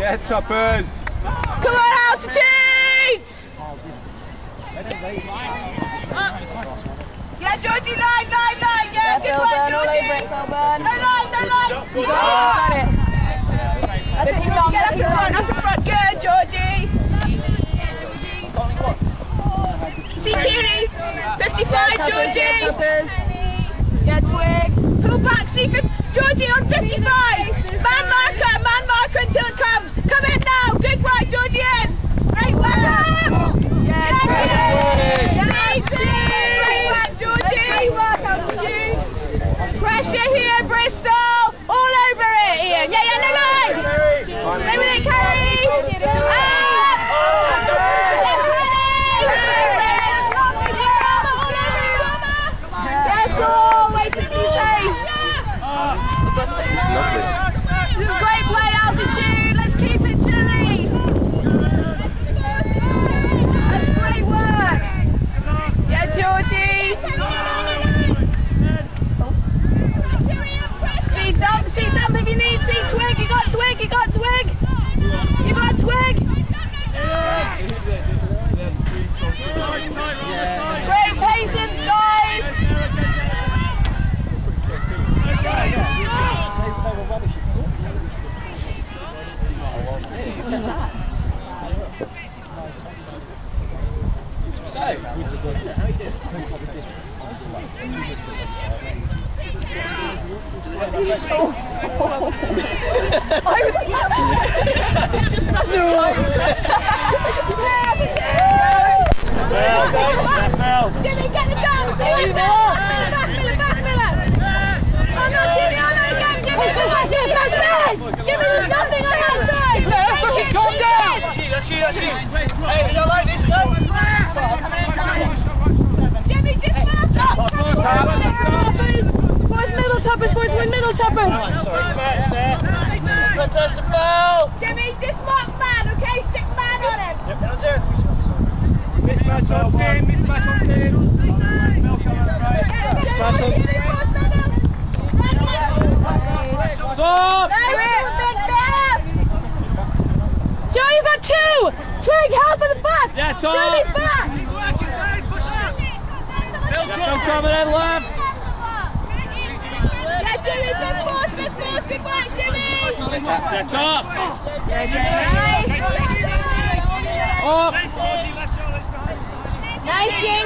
Yeah, choppers. Come on, altitude! Yeah, Georgie, line, line, line. Yeah, good one, Georgie. No line, no line. You got it. That's it, Georgie. Get up in front, up in front. Good, Georgie. See Cutie. 55, Georgie. Yeah, Twig. Pull back, see Georgie on 55. Man man marker until it comes. Come in now. Good work, Georgie in. Great work. Yeah, Twig. Yeah, Great work, Georgie. Great work, altitude. Pressure here, Bristol. All over it, Ian. Yeah, yeah, no line. Stay with it, Kerry. Up. Yes, all. Wait to be safe. This is great play, altitude. Let's keep it chilly. That's great work. Yeah, Georgie. See dump, see dump if you need. See twig. You got twig. You got twig. You got twig. Great patience, guys. Get the back Miller! Oh no, Jimmy, oh no, again, Jimmy! Jimmy! Shoot, let's shoot, let's shoot. Hey, we don't like this, no? Jimmy, boys, win middle toppers! Fantastic ball. Jimmy, just mark man, okay? Stick man on him! That was it. Mismatch on team, mismatch on team. Stop! Joe, you got two! Twig, help at the back! Yeah, Tom. Jimmy's back! Keep working, Wayne, push up! Come coming in left. Nice! Up. Nice, Jenny!